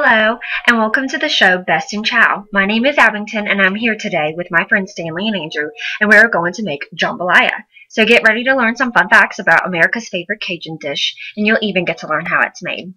Hello, and welcome to the show Best in Chow. My name is Abington, and I'm here today with my friends Stanley and Andrew, and we're going to make jambalaya. So get ready to learn some fun facts about America's favorite Cajun dish, and you'll even get to learn how it's made.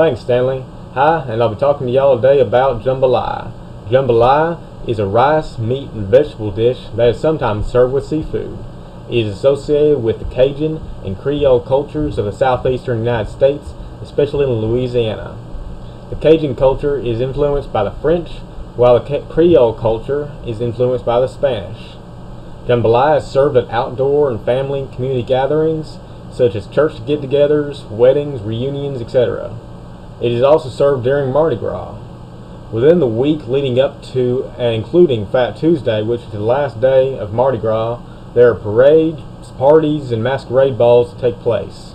Thanks, Stanley. Hi, and I'll be talking to y'all today about jambalaya. Jambalaya is a rice, meat, and vegetable dish that is sometimes served with seafood. It is associated with the Cajun and Creole cultures of the southeastern United States, especially in Louisiana. The Cajun culture is influenced by the French, while the Creole culture is influenced by the Spanish. Jambalaya is served at outdoor and family and community gatherings such as church get-togethers, weddings, reunions, etc. It is also served during Mardi Gras. Within the week leading up to and including Fat Tuesday, which is the last day of Mardi Gras, there are parades, parties, and masquerade balls that take place.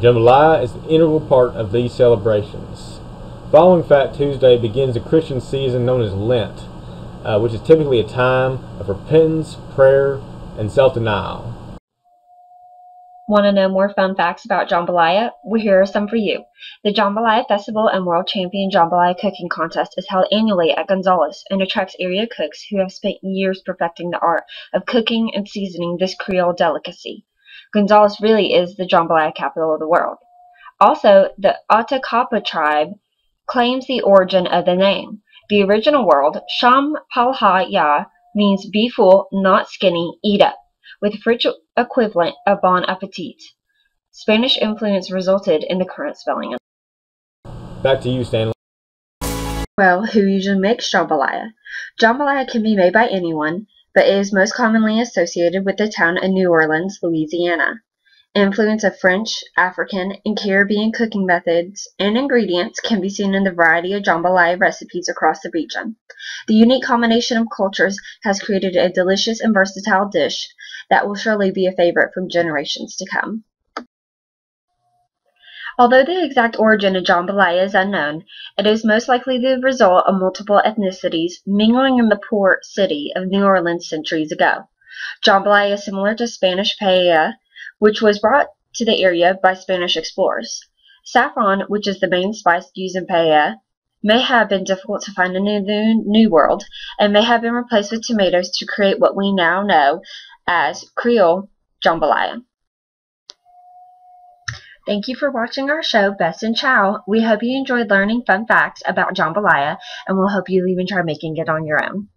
Jambalaya is an integral part of these celebrations. Following Fat Tuesday begins a Christian season known as Lent, uh, which is typically a time of repentance, prayer, and self-denial. Want to know more fun facts about jambalaya? Well, here are some for you. The Jambalaya Festival and World Champion Jambalaya Cooking Contest is held annually at Gonzales and attracts area cooks who have spent years perfecting the art of cooking and seasoning this Creole delicacy. Gonzales really is the jambalaya capital of the world. Also, the Atacapa tribe claims the origin of the name. The original word, Sham Palha Ya, means be full, not skinny, eat up with equivalent of bon appetit. Spanish influence resulted in the current spelling. Back to you, Stanley. Well, who usually makes jambalaya? Jambalaya can be made by anyone, but it is most commonly associated with the town of New Orleans, Louisiana. Influence of French, African, and Caribbean cooking methods and ingredients can be seen in the variety of jambalaya recipes across the region. The unique combination of cultures has created a delicious and versatile dish that will surely be a favorite from generations to come. Although the exact origin of jambalaya is unknown, it is most likely the result of multiple ethnicities mingling in the port city of New Orleans centuries ago. Jambalaya is similar to Spanish paella, which was brought to the area by Spanish explorers. Saffron, which is the main spice used in paella, may have been difficult to find in the New World and may have been replaced with tomatoes to create what we now know as Creole jambalaya. Thank you for watching our show, Best in Chow. We hope you enjoyed learning fun facts about jambalaya, and we'll hope you even try making it on your own.